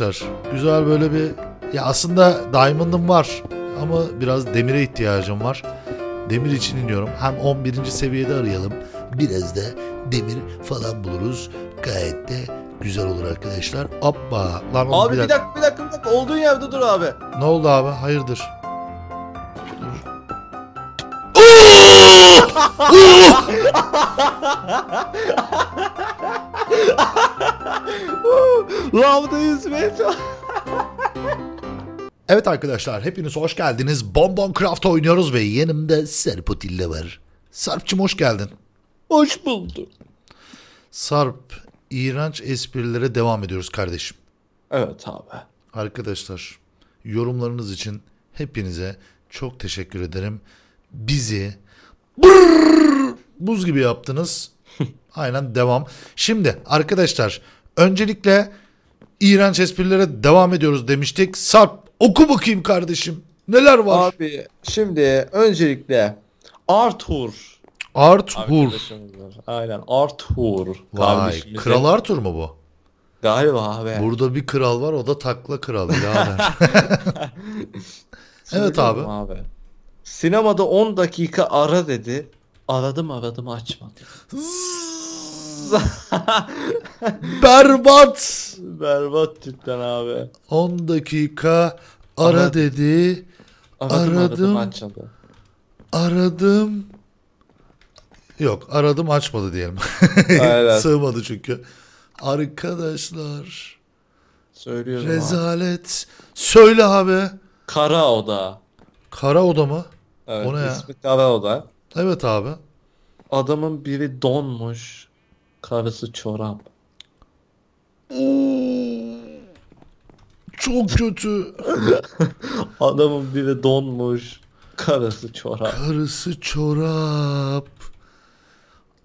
Arkadaşlar güzel böyle bir ya aslında diamond'ım var ama biraz demire ihtiyacım var. Demir için iniyorum. Hem 11. seviyede arayalım. Biraz da demir falan buluruz. Gayet de güzel olur arkadaşlar. Hoppa. Lan Abi bir dakika bir dakika bir dakika olduğun yerde dur abi. Ne oldu abi? Hayırdır? Dur. Lavda yüzmeye çalış. Evet arkadaşlar hepiniz hoş geldiniz. Bonbon Craft oynuyoruz ve yanımda Sarp Atilla var. Sarp'cım hoş geldin. Hoş bulduk. Sarp, iğrenç esprilere devam ediyoruz kardeşim. Evet abi. Arkadaşlar yorumlarınız için hepinize çok teşekkür ederim. Bizi brrr, buz gibi yaptınız. Aynen devam. Şimdi arkadaşlar öncelikle iğrenç esprilere devam ediyoruz demiştik. Sarp oku bakayım kardeşim. Neler var? Abi şimdi öncelikle Arthur. Arthur. Aynen Arthur. Vay kral Arthur mu bu? Galiba abi. Burada bir kral var o da takla kral. birader. Evet abi. abi. Sinemada 10 dakika ara dedi. Aradım aradım açmadı. Berbat. Berbat cidden abi. 10 dakika ara Ara- dedi. Aradım aradım Aradım. açmadı. Aradım. Yok aradım açmadı diyelim. Aynen. Sığmadı çünkü. Arkadaşlar Söylüyorum abi. rezalet. Söyle abi. Kara Oda. Kara oda mı? Evet, O ne ya? ismi Kara Oda. Evet abi. Adamın biri donmuş. Karısı çorap. Çok kötü. Adamın biri donmuş. Karısı çorap. Karısı çorap.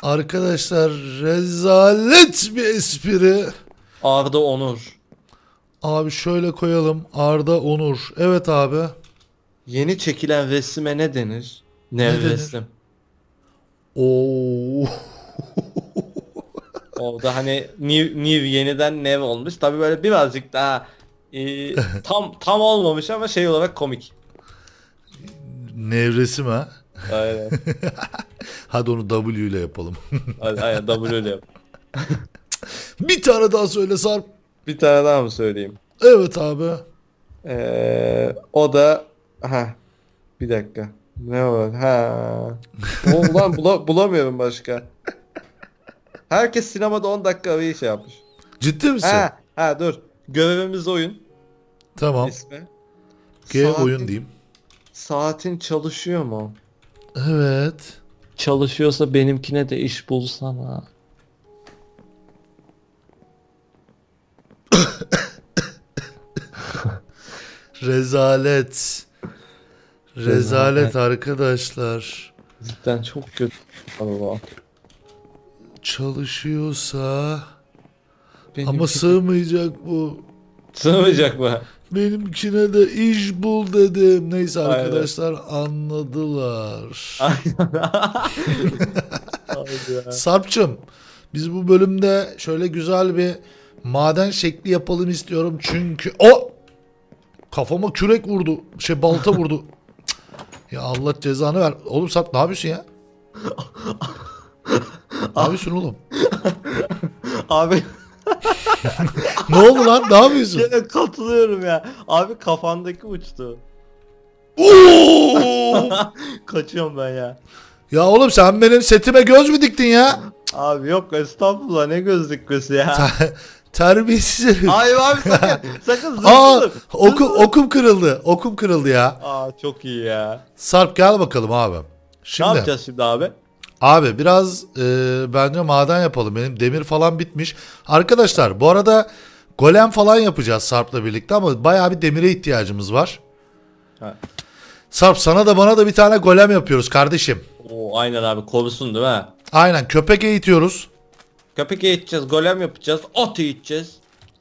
Arkadaşlar rezalet bir espri. Arda Onur. Abi şöyle koyalım. Arda Onur. Evet abi. Yeni çekilen resime ne denir? Nev Ne denir? resim. Oo. Orada hani new, new yeniden nev olmuş. Tabi böyle birazcık daha e, tam tam olmamış ama şey olarak komik. Nevresim ha. Aynen. Hadi onu W ile yapalım. Aynen W ile yap. bir tane daha söyle Sarp. Bir tane daha mı söyleyeyim? Evet abi. Ee, o da ha bir dakika. Ne var? Ha. Ulan bula- bulamıyorum başka. Herkes sinemada 10 dakika arayı şey yapmış. Ciddi misin? Ha, ha dur. Görevimiz oyun Tamam. ismi. G Saatin- oyun diyeyim. Saatin çalışıyor mu? Evet. Çalışıyorsa benimkine de iş bulsana. Rezalet. Rezalet Rezalet. arkadaşlar. Cidden çok kötü. Allah. Çalışıyorsa Benimki... ama sığmayacak bu. Sığmayacak mı? Benimkine de iş bul dedim. Neyse Aynen. arkadaşlar anladılar. Aynen. Sarp'cığım biz bu bölümde şöyle güzel bir maden şekli yapalım istiyorum çünkü o kafama kürek vurdu şey balta vurdu ya Allah cezanı ver oğlum Sarp ne yapıyorsun ya ne yapıyorsun oğlum Abi ne oldu lan ne yapıyorsun gene katılıyorum ya. Abi kafandaki uçtu. Oo! Kaçıyorum ben ya. ya oğlum sen benim setime göz mü diktin ya Abi yok estağfurullah ne göz dikmesi ya. terbiyesiz herif Hayır abi sakın sakın Aa, zırsın. oku, okum kırıldı okum kırıldı ya Aa çok iyi ya. Sarp gel bakalım abi Ne Şimdi yapacağız şimdi abi? Abi biraz e, bence maden yapalım. Benim demir falan bitmiş. Arkadaşlar bu arada golem falan yapacağız Sarp'la birlikte ama bayağı bir demire ihtiyacımız var. Ha. Sarp sana da bana da bir tane golem yapıyoruz kardeşim. Oo aynen abi korusun değil mi? Aynen köpek eğitiyoruz. Köpek eğiteceğiz, golem yapacağız, at eğiteceğiz.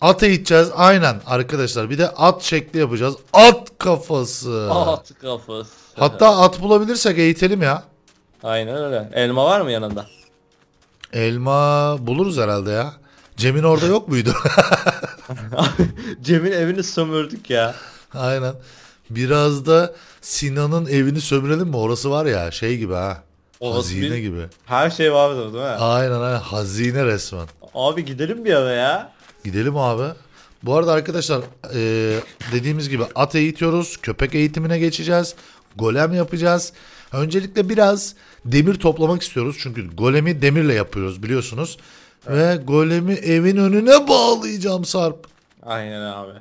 At eğiteceğiz aynen arkadaşlar. Bir de at şekli yapacağız. At kafası. At kafası. Hatta at bulabilirsek eğitelim ya. Aynen öyle. Elma var mı yanında? Elma buluruz herhalde ya. Cem'in orada yok muydu? Cem'in evini sömürdük ya. Aynen. Biraz da Sinan'ın evini sömürelim mi? Orası var ya şey gibi ha. Orası Hazine bir- gibi. Her şey vardır değil mi? Aynen aynen. Hazine resmen. Abi gidelim bir ara ya. Gidelim abi. Bu arada arkadaşlar e, dediğimiz gibi at eğitiyoruz. Köpek eğitimine geçeceğiz. Golem yapacağız. Öncelikle biraz demir toplamak istiyoruz. Çünkü golemi demirle yapıyoruz biliyorsunuz. Ve golemi evin önüne bağlayacağım Sarp. Aynen abi.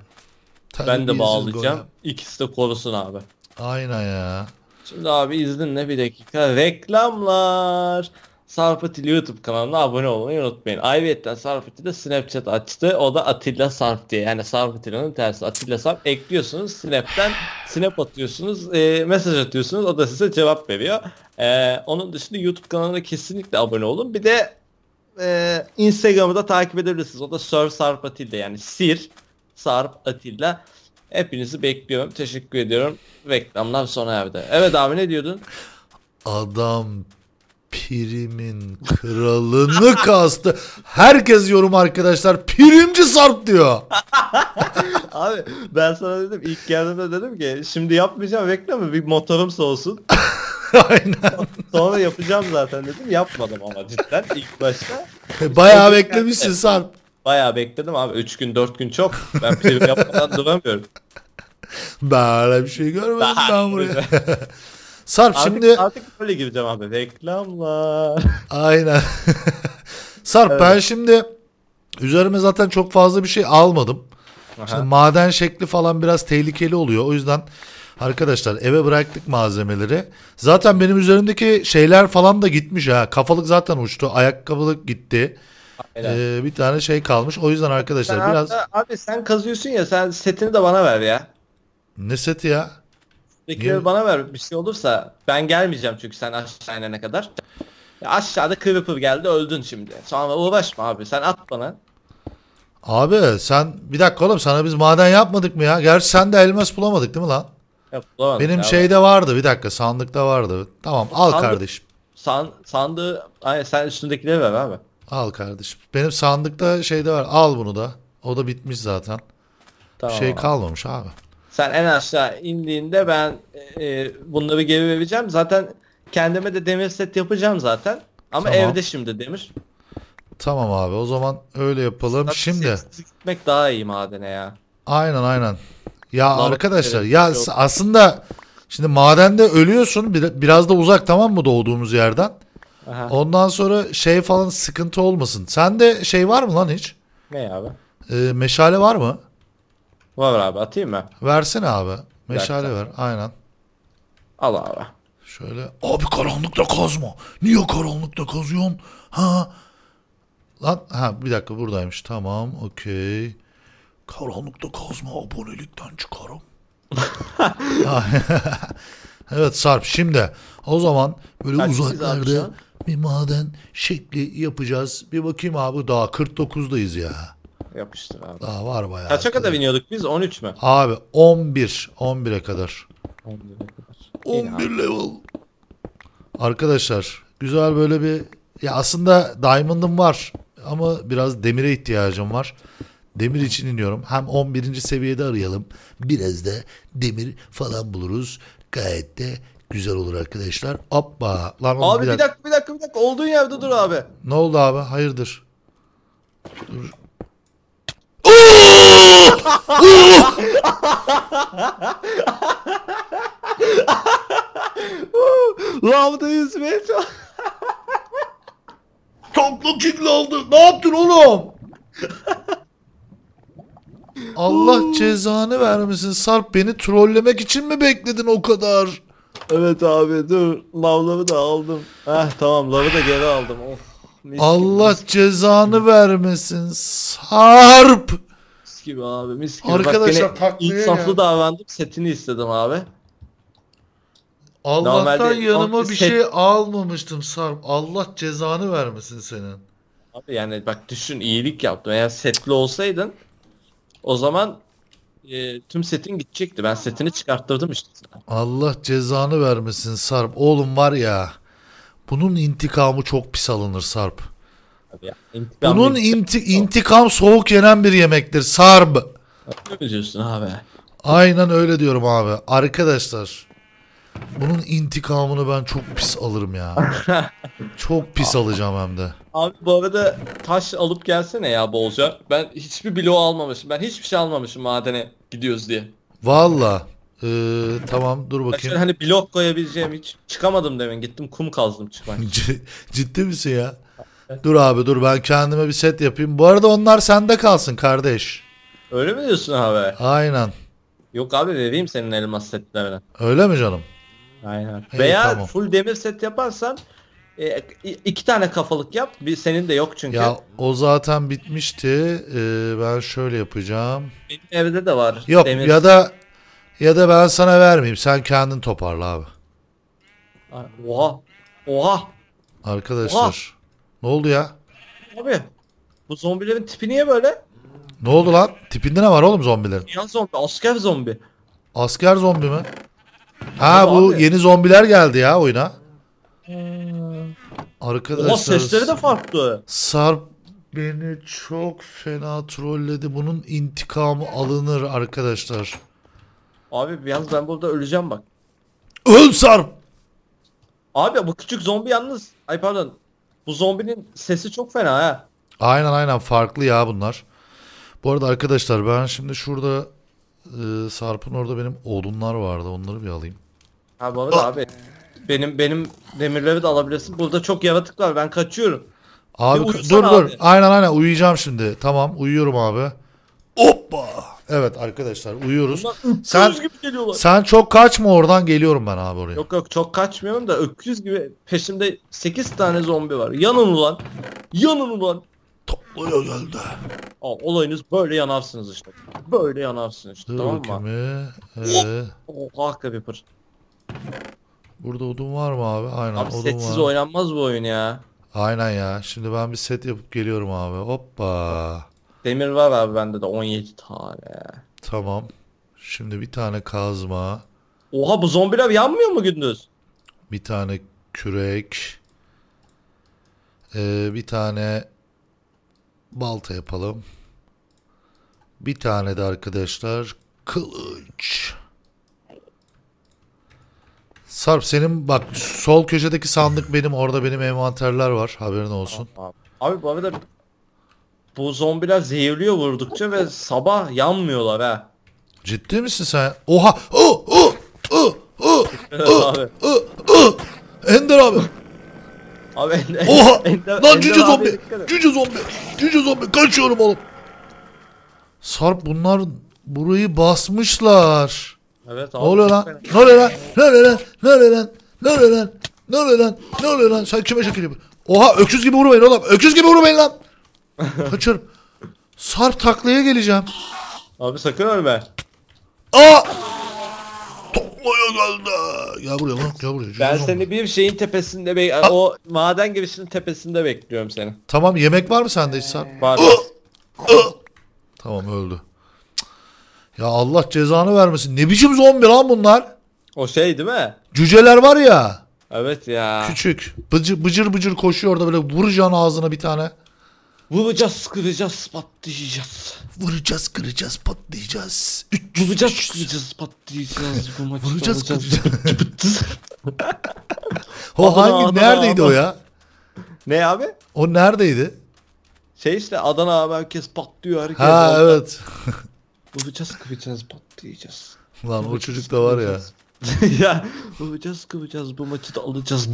Ben Terbiyesiz de bağlayacağım. golem. İkisi de korusun abi. Aynen ya. Şimdi abi izninle bir dakika. Reklamlar. Sarpatil YouTube kanalına abone olmayı unutmayın. Ayrıca Sarpatil de Snapchat açtı. O da Atilla Sarp diye. Yani Sarpatil'in tersi. Atilla Sarp ekliyorsunuz. Snap'ten snap atıyorsunuz. e, mesaj atıyorsunuz. O da size cevap veriyor. E, onun dışında YouTube kanalına kesinlikle abone olun. Bir de e, Instagram'ı da takip edebilirsiniz. O da Sir Sarp Atilla yani Sir Sarp Atilla. Hepinizi bekliyorum. Teşekkür ediyorum. Reklamlar sona erdi. Evet abi ne diyordun? Adam primin kralını kastı. Herkes yorum arkadaşlar. Primci Sarp diyor. Abi ben sana dedim ilk geldiğimde dedim ki şimdi yapmayacağım reklamı bir motorum soğusun. Aynen. Sonra yapacağım zaten dedim. Yapmadım ama cidden ilk başta. Bayağı beklemişsin Sarp. Bayağı bekledim abi. 3 gün 4 gün çok. Ben prim yapmadan duramıyorum. Böyle bir şey görmedim Daha ben buraya. Sarp Artık, şimdi artık böyle gireceğim abi. Reklamlar. aynen. Sarp Evet. ben şimdi üzerime zaten çok fazla bir şey almadım. Şimdi Aha. maden şekli falan biraz tehlikeli oluyor. O yüzden arkadaşlar eve bıraktık malzemeleri. Zaten benim üzerimdeki şeyler falan da gitmiş ha. Kafalık zaten uçtu. Ayakkabılık gitti. Aynen. Ee, bir tane şey kalmış. O yüzden arkadaşlar Sen biraz hatta- abi sen kazıyorsun ya sen setini de bana ver ya. ne seti ya? Niye? bana ver bir şey olursa ben gelmeyeceğim çünkü sen aşağı inene kadar. Ya aşağıda Creeper geldi öldün şimdi. Sonra uğraşma abi sen at bana. Abi sen bir dakika oğlum sana biz maden yapmadık mı ya? Gerçi sen de elmas bulamadık değil mi lan? Yok, Benim ya. şeyde vardı bir dakika sandıkta vardı. Tamam al Sandık- kardeşim. San, sandığı Aynen, sen üstündekileri ver abi. Al kardeşim. Benim sandıkta şeyde var. Al bunu da. O da bitmiş zaten. Tamam. Şey kalmamış abi. Sen en aşağı indiğinde ben e, bunları geri vereceğim. Zaten kendime de demir set yapacağım zaten. Ama Tamam. evde şimdi demir. Tamam abi o zaman öyle yapalım. Zaten Şimdi setsiz gitmek daha iyi madene ya. aynen aynen. Ya Lava arkadaşlar ya yok. s- aslında şimdi madende ölüyorsun bir- biraz da uzak tamam mı doğduğumuz yerden. Aha. Ondan sonra şey falan sıkıntı olmasın. Sende şey var mı lan hiç? Ne abi? Ee, meşale var mı? Var abi atayım mı? Versene abi. Meşale ver. Aynen. Al abi. Şöyle. Abi karanlıkta kazma. Niye karanlıkta kazıyorsun? Ha? Lan ha bir dakika buradaymış. Tamam okey. Karanlıkta kazma abonelikten çıkarım. evet Sarp şimdi o zaman böyle şu uzaklarda bir maden şekli yapacağız. Bir bakayım abi daha 49'dayız ya. Yapıştır abi. Daha var bayağı. Kaça kadar biniyorduk biz? 13 mü? Abi 11. 11'e kadar. 11'e kadar. İyi 11 level. Arkadaşlar güzel böyle bir ya aslında diamond'ım var ama biraz demire ihtiyacım var. Demir için iniyorum. Hem 11. seviyede arayalım. Biraz da demir falan buluruz. Gayet de güzel olur arkadaşlar. Hoppa. Lan oğlum Abi bir dakika bir dakika bir dakika olduğun yerde dur abi. Ne oldu abi? Hayırdır? Dur. Lavda yüzmeye çalış. Toplu kitle aldı. Ne yaptın oğlum? Allah cezanı vermesin. Sarp beni trollemek için mi bekledin o kadar? Evet abi dur. Lavları da aldım. Heh tamam lavı da geri aldım. Of. Mis gibi, Allah mis, cezanı vermesin. Sarp. mis gibi abi mis gibi. Arkadaşlar Bak taklaya insaflı gel. davrandım setini istedim abi. Allah'tan Normalde yanıma bir set- şey almamıştım Sarp. Allah cezanı vermesin senin. Abi yani bak düşün iyilik yaptım. Eğer setli olsaydın o zaman e, tüm setin gidecekti. Ben setini çıkarttırdım işte. sana. Allah cezanı vermesin Sarp. Oğlum var ya. Bunun intikamı çok pis alınır Sarp. Ya, intikam Bunun inti- intikam soğuk yenen bir yemektir. Sarb. Ne diyorsun abi? Aynen öyle diyorum abi. Arkadaşlar. Bunun intikamını ben çok pis alırım ya. çok pis alacağım hem de. Abi bu arada taş alıp gelsene ya bolca. Ben hiçbir bloğu almamışım. Ben hiçbir şey almamışım madene gidiyoruz diye. Valla. Ee, tamam dur Ben şöyle bakayım. hani blok koyabileceğim hiç çıkamadım demin. Gittim kum kazdım çıkmak. için. Ciddi misin ya? Dur abi dur ben kendime bir set yapayım. Bu arada onlar sende kalsın kardeş. Öyle mi diyorsun abi? Aynen. Yok abi vereyim senin elmas setlerini. Öyle mi canım? Aynen. İyi, Veya tamam. full demir set yaparsan e, iki tane kafalık yap. Bir senin de yok çünkü. Ya o zaten bitmişti. Ee, ben şöyle yapacağım. Benim evde de var. Yok demir. ya da ya da ben sana vermeyeyim. Sen kendin toparla abi. Oha. Oha. Arkadaşlar. Ne oldu ya? Abi. Bu zombilerin tipi niye böyle? Ne oldu lan? Tipinde ne var oğlum zombilerin? Ya zombi. Asker zombi. Asker zombi mi? Ha Abi, bu abi. yeni zombiler geldi ya oyuna. Oha Arkadaşlar. sesleri de farklı. Sarp beni çok fena trolledi. Bunun intikamı alınır arkadaşlar. Abi yalnız ben burada öleceğim bak. Öl Sarp! Abi bu küçük zombi yalnız. Ay pardon. Bu zombinin sesi çok fena ha. Aynen aynen farklı ya bunlar. Bu arada arkadaşlar ben şimdi şurada e, Sarp'ın orada benim odunlar vardı. Onları bir alayım. Ha bu arada abi. Benim benim demirleri de alabilirsin. Burada çok yaratık var. Ben kaçıyorum. Abi Bir dur uyusana dur. abi. Aynen aynen uyuyacağım şimdi. Tamam uyuyorum abi. Hoppa. Evet arkadaşlar uyuyoruz. Bunlar Sen- gibi geliyorlar. Sen çok kaçma oradan geliyorum ben abi oraya. Yok yok çok kaçmıyorum da öküz gibi peşimde 8 tane zombi var. Yanın ulan. Yanın ulan. Toplaya geldi. Al, olayınız böyle yanarsınız işte. Böyle yanarsınız işte Dur tamam mı? Ee, Oha Creeper. burada odun var mı abi? Aynen Abi odun setsiz var. oynanmaz bu oyun ya. Aynen ya. Şimdi ben bir set yapıp geliyorum abi. Hoppa. Demir var abi bende de 17 tane. Tamam. Şimdi bir tane kazma, Oha bu zombiler yanmıyor mu gündüz? bir tane kürek, ee, bir tane balta yapalım. Bir tane de arkadaşlar kılıç. Sarp senin bak sol köşedeki sandık benim orada benim envanterler var haberin olsun. Abi, abi bu arada bu zombiler zehirliyor vurdukça ve sabah yanmıyorlar ha. Ciddi misin sen? Oha! Oh! Oh! Oh! Oh! Evet abi. Oh! Oh! Ender abi! Abi Ender, Oha! Ender- Lan Ender cüce zombi! Cüce zombi! Cüce zombi! Kaçıyorum oğlum! Sarp bunlar burayı basmışlar. Evet Ne abi. oluyor çok lan? Ne oluyor lan? Ne oluyor lan? Ne oluyor lan? Ne oluyor lan? Ne oluyor lan? Ne oluyor lan? Sen kime şekil yapıyorsun? Oha öküz gibi vurmayın oğlum. Öküz gibi vurmayın lan. Kaçırım. Sarp taklaya geleceğim. Abi sakın ölme. Aa! Toplaya geldi. Gel buraya lan. Gel buraya. Ben zombi. seni bir şeyin tepesinde bek o maden girişinin tepesinde bekliyorum seni. Tamam yemek var mı sende hiç Sarp? Var. Tamam öldü. Ya Allah cezanı vermesin. Ne biçim zombi lan bunlar? o şey değil mi? Cüceler var ya. Evet ya. Küçük. Bıcır bıcır, bıcır koşuyor orada böyle vuracaksın ağzına bir tane. Vuracağız, kıracağız, patlayacağız. Vuracağız, kıracağız, patlayacağız. 300, Vuracağız, 300. kıracağız, patlayacağız. Bu maçı Vuracağız, alacağız. O Adana, hangi Adana, neredeydi o Adana. ya? ne abi? O neredeydi? Şey işte Adana abi herkes patlıyor herkes. Ha orada. evet. Vuracağız, kıracağız, patlayacağız. Lan o çocuk da var ya. ya vuracağız, kıracağız, bu maçı da alacağız.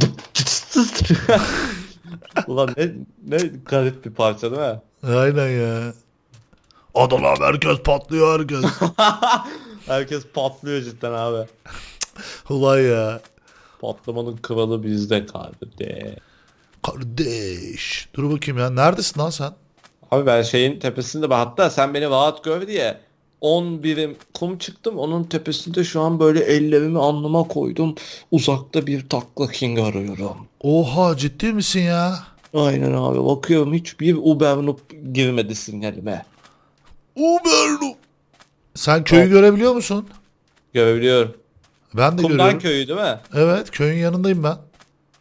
Ulan ne, ne garip bir parça değil mi? Aynen ya. Adana herkes patlıyor herkes. Herkes patlıyor cidden abi. Ulan ya. Patlamanın kralı bizde kardeş. Kardeş. Dur bakayım ya. Neredesin lan sen? Abi ben şeyin tepesinde hatta sen beni vaat gör diye 10 birim kum çıktım. Onun tepesinde şu an böyle ellerimi alnıma koydum. Uzakta bir takla king arıyorum. Oha ciddi misin ya? Aynen abi bakıyorum hiçbir Uber noob girmedi sinyalime. Uberlu. Sen köyü Evet. görebiliyor musun? Görebiliyorum. Ben de Kumdan görüyorum. köyü değil mi? Evet köyün yanındayım ben.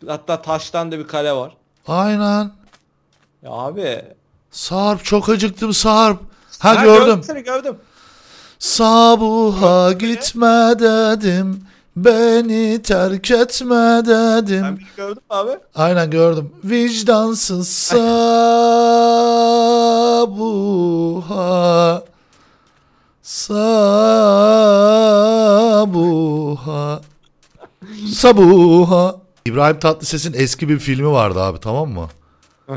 Hatta taştan da bir kale var. Aynen. Ya abi. Sarp çok acıktım Sarp. Ha, gördüm. seni gördüm. Sabuha gitme dedim. Beni terk etme dedim. beni gördüm abi. Aynen gördüm. Vicdansız Sabuha. Sabuha. Sabuha. İbrahim Tatlıses'in eski bir filmi vardı abi tamam mı?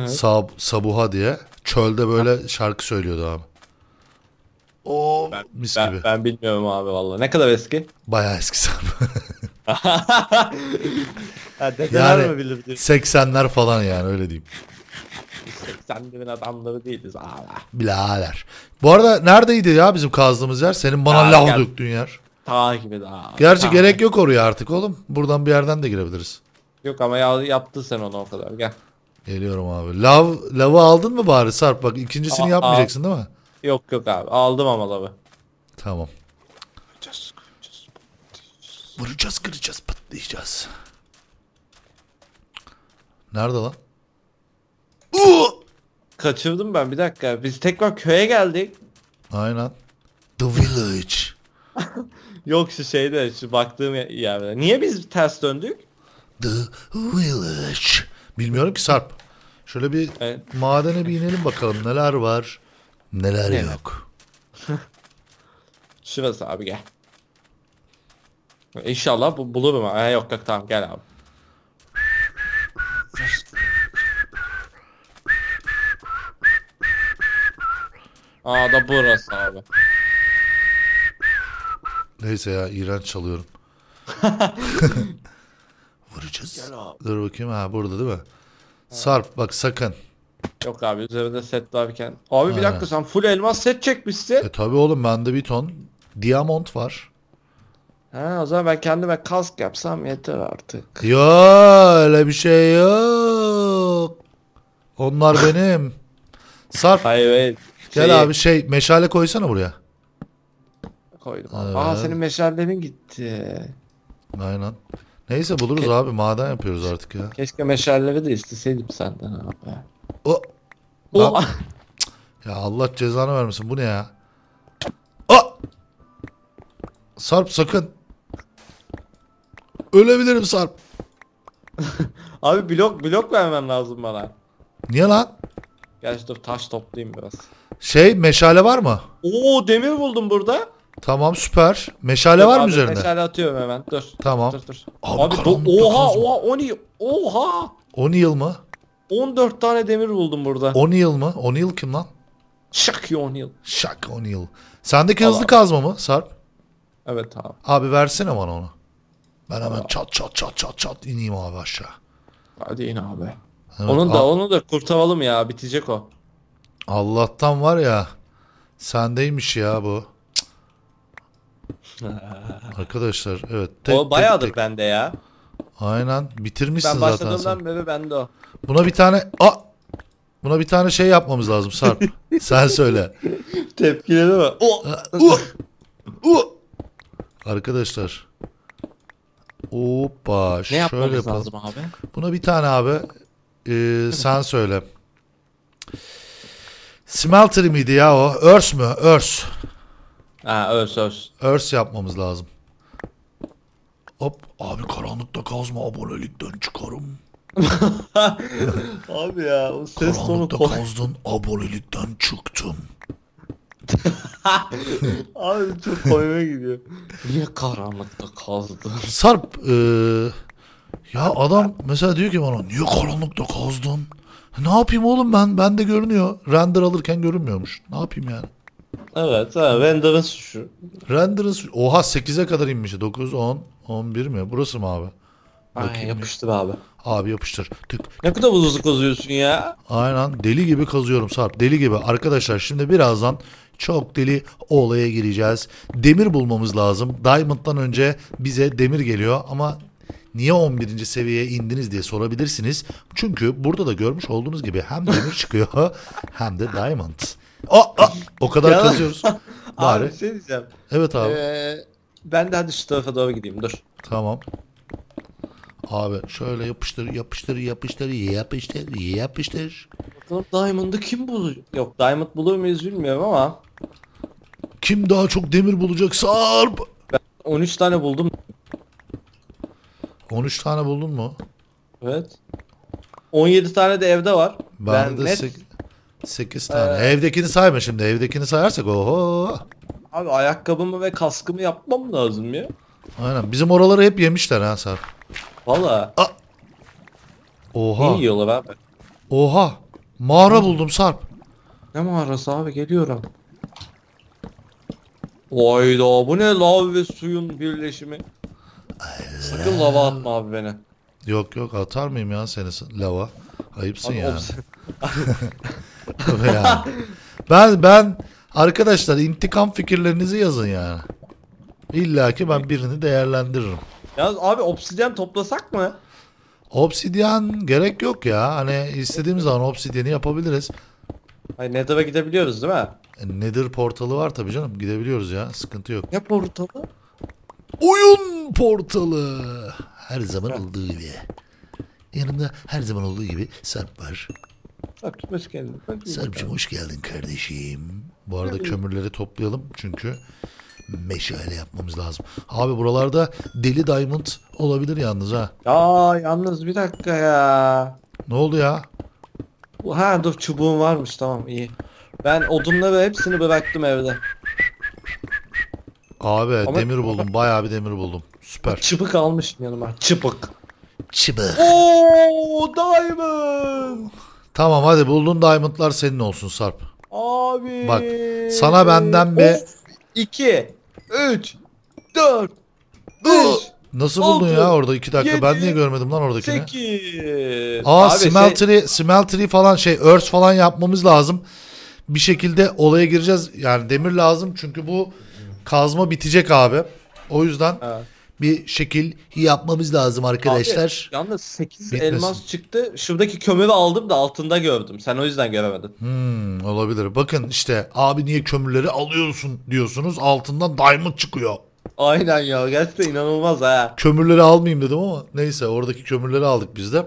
Sab Sabuha diye. Çölde böyle şarkı söylüyordu abi. O mis Ben, gibi. ben bilmiyorum abi vallahi. Ne kadar eski? Bayağı eski ha, dedeler Yani- mi bilir diyor. 80'ler falan yani öyle diyeyim. 80'lerin adamları değiliz abi. Bilader. Bu arada neredeydi ya bizim kazdığımız yer? Senin bana lav gel. döktüğün yer. Takip et abi. Gerçi Takip. gerek yok oraya artık oğlum. Buradan bir yerden de girebiliriz. Yok ama ya, yaptın sen onu o kadar. Gel. Geliyorum abi. Lav, lavı aldın mı bari Sarp? Bak ikincisini Aa, yapmayacaksın değil mi? Yok yok abi. Aldım ama abi. Tamam. Vuracağız, kıracağız, patlayacağız. Nerede lan? Uuu! Kaçırdım ben bir dakika. Biz tekrar köye geldik. Aynen. The Village. Yok şu şeyde şu baktığım ye- yerde. Niye biz ters döndük? The Village. Bilmiyorum ki Sarp. Şöyle bir Evet. madene bir inelim bakalım neler var, neler Evet. yok. Şurası abi gel. İnşallah bu bulurum. Ha, yok yok tamam gel abi. Aa da burası abi. Neyse ya iğrenç çalıyorum. Vuracağız. Dur bakayım ha burada değil mi? Sarp bak sakın. Yok abi üzerinde set varken. Abi bir Aynen. dakika sen full elmas set çekmişsin. E tabi oğlum bende bir ton diamond var. Ha o zaman ben kendime kask yapsam yeter artık. Yo öyle bir şey yok. Onlar benim. Sarp Hayır hayır. gel Şeyi abi şey meşale koysana buraya. Koydum. Evet. Aa senin meşallerin gitti. Aynen. Neyse buluruz abi maden yapıyoruz artık ya. Keşke meşalleri de isteseydim senden abi. O, ya Allah cezanı vermesin bu ne ya? Aa! Sarp sakın. Ölebilirim Sarp. abi blok blok vermen lazım bana. Niye lan? Gel dur taş toplayayım biraz. Şey meşale var mı? Oo demir buldum burada. Tamam süper. Meşale var mı abi, üzerinde? Meşale atıyorum hemen. Dur. Tamam. Dur dur. Abi Abi, do- karanlıkta oha kazma. oha 10 oha O'Neill mı? 14 tane demir buldum burada. O'Neill mı? O'Neill kim lan? Şak ya 10 yıl. Şak O'Neill. Sendeki Allah. hızlı kazma mı Sarp? Evet abi. Abi versene bana onu. Ben hemen Aa. çat çat çat çat çat ineyim abi aşağı. Hadi in abi. Evet, Onun da Al- onu da kurtaralım ya bitecek o. Allah'tan var ya. Sendeymiş ya bu. Arkadaşlar evet. tek- o tek- bayağıdır tek- bende ya. Aynen bitirmişsin Ben zaten sen. başladığımdan beri bende o. Buna bir tane a Buna bir tane şey yapmamız lazım Sarp. sen söyle. Tepkileri mi? O. Uh. Arkadaşlar. Hoppa. Ne Şöyle yapmamız yapalım. lazım abi? Buna bir tane abi. Ee, sen söyle. Smelter miydi ya o? Örs mü? Örs. Ha öz öz. Örs yapmamız lazım. Abi karanlıkta kazma abonelikten çıkarım. abi ya o ses tonu Karanlıkta kazdın abonelikten çıktın. Abi çok koyma gidiyor. Niye karanlıkta kazdın? Sarp eee, ya adam mesela diyor ki bana niye karanlıkta kazdın? Ne yapayım oğlum ben? Bende görünüyor. Render alırken görünmüyormuş. Ne yapayım yani? Evet ha render'ın suçu. Render'ın su- oha 8'e kadar inmiş. 9, 10, 11 mi? Burası mı abi? Ay Bakayım. yapıştır abi. Abi yapıştır. Tık. Ne kadar uzun kazıyorsun ya? Aynen deli gibi kazıyorum Sarp. Deli gibi. Arkadaşlar şimdi birazdan çok deli olaya gireceğiz. Demir bulmamız lazım. Diamond'dan önce bize demir geliyor ama niye 11. seviyeye indiniz diye sorabilirsiniz. Çünkü burada da görmüş olduğunuz gibi hem demir çıkıyor hem de diamond. O, o kadar Ya. kazıyoruz. Bari. Abi bir şey diyeceğim. Evet abi. Ee, ben de hadi şu tarafa doğru gideyim dur. Tamam. Abi şöyle yapıştır yapıştır yapıştır yapıştır yapıştır. Bakalım Diamond'ı kim bulacak? Yok Diamond bulur muyuz bilmiyorum ama Kim daha çok demir bulacak? Sarp! 13 tane buldum. 13 tane buldun mu? Evet. 17 tane de evde var. Bende ben de net 8 tane. Evdekini sayma şimdi. Evdekini sayarsak oho. abi ayakkabımı ve kaskımı yapmam lazım ya. Aynen. Bizim oraları hep yemişler ha Sarp. Valla. Oha. İyi yiyorlar abi. Oha. Mağara buldum Sarp. Ne mağarası abi geliyorum. Oyda bu ne lav ve suyun birleşimi. Sakın lava atma abi beni. Yok yok atar mıyım ya seni lava? Ayıpsın Abi, ya. Tabii ya. Ben ben arkadaşlar intikam fikirlerinizi yazın yani. İlla ki ben birini değerlendiririm. Yalnız abi obsidyen toplasak mı? Obsidyen gerek yok ya. Hani istediğimiz zaman obsidyeni yapabiliriz. Hayır Nether'a gidebiliyoruz değil mi? E, Nether portalı var tabii canım. Gidebiliyoruz ya. Sıkıntı yok. Ne portalı? Oyun portalı. Her zaman olduğu gibi. Yanımda her zaman olduğu gibi Sarp var. Sarp hoş geldin. Sarp'cığım hoş geldin kardeşim. Bu arada kömürleri toplayalım çünkü meşale yapmamız lazım. Abi buralarda deli diamond olabilir yalnız ha. Ya yalnız bir dakika ya. Ne oldu ya? Ha dur çubuğum varmış tamam iyi. Ben odunları hepsini bıraktım evde. Abi Ama- demir buldum. Bayağı bir demir buldum. Süper. Çıpık almışım yanıma. Çıpık. Çıbı. Oo diamond. Tamam hadi buldun diamondlar senin olsun Sarp. Abi. Bak, sana benden bir- 2 3 4 Aa, 5 Nasıl buldun Altı, ya orada iki dakika? ben yedi, niye görmedim lan oradakini? 8 Aa smeltery, smeltery falan şey earth falan yapmamız lazım. Bir şekilde olaya gireceğiz. Yani demir lazım çünkü bu kazma bitecek abi. O yüzden Evet. Bir şekil yapmamız lazım arkadaşlar. Yalnız 8 Bitmesin. elmas çıktı. Şuradaki kömürü aldım da altında gördüm. Sen o yüzden göremedin. Hmm, olabilir. Bakın işte abi niye kömürleri alıyorsun diyorsunuz. Altından diamond çıkıyor. Aynen ya. Gerçekten inanılmaz ha. Kömürleri almayayım dedim ama neyse oradaki kömürleri aldık biz de.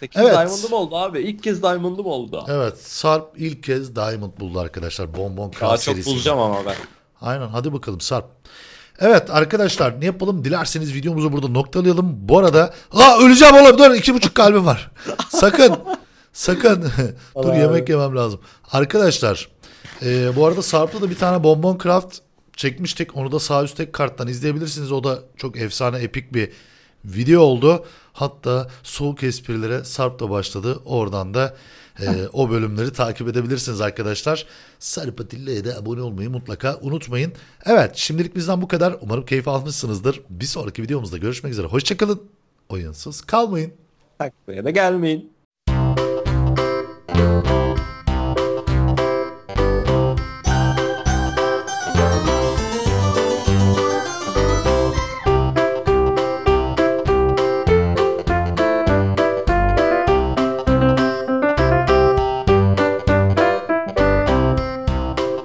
8 Evet. diamond'um oldu abi. İlk kez diamond'um oldu. Evet Sarp ilk kez diamond buldu arkadaşlar. Bonbon Daha Craft çok bulacağım ama ben. Aynen hadi bakalım Sarp. Evet arkadaşlar ne yapalım dilerseniz videomuzu burada noktalayalım. Bu arada aa öleceğim oğlum dur iki buçuk kalbim var. sakın sakın dur yemek yemem lazım. Arkadaşlar e, bu arada Sarp'ta da bir tane bonbon craft çekmiştik. Onu da sağ üstteki karttan izleyebilirsiniz. O da çok efsane epik bir video oldu. Hatta soğuk esprilere Sarp da başladı. Oradan da e, o bölümleri takip edebilirsiniz arkadaşlar. Sarp Atilla'ya da abone olmayı mutlaka unutmayın. Evet şimdilik bizden bu kadar. Umarım keyif almışsınızdır. Bir sonraki videomuzda görüşmek üzere. Hoşçakalın. Oyunsuz kalmayın. Takmaya da gelmeyin.